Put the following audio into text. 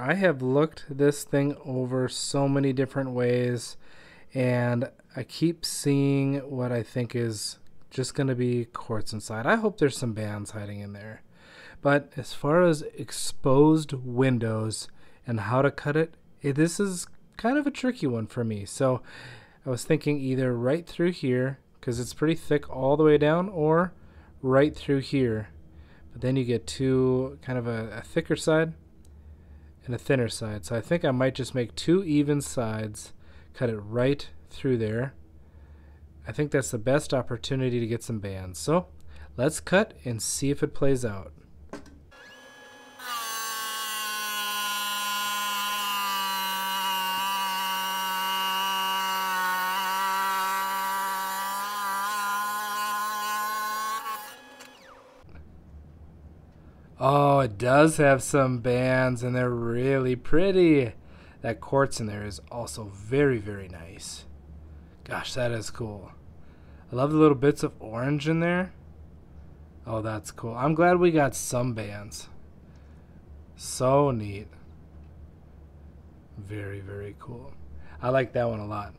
I have looked this thing over so many different ways and I keep seeing what I think is just going to be quartz inside. I hope there's some bands hiding in there. But as far as exposed windows and how to cut it, it this is kind of a tricky one for me. So I was thinking either right through here because it's pretty thick all the way down or right through here. But then you get two kind of a, a thicker side and a thinner side. So I think I might just make two even sides, cut it right through there. I think that's the best opportunity to get some bands. So let's cut and see if it plays out. Oh, it does have some bands and they're really pretty. That quartz in there is also very, very nice. Gosh, that is cool. I love the little bits of orange in there. Oh, that's cool. I'm glad we got some bands. So neat. Very, very cool. I like that one a lot.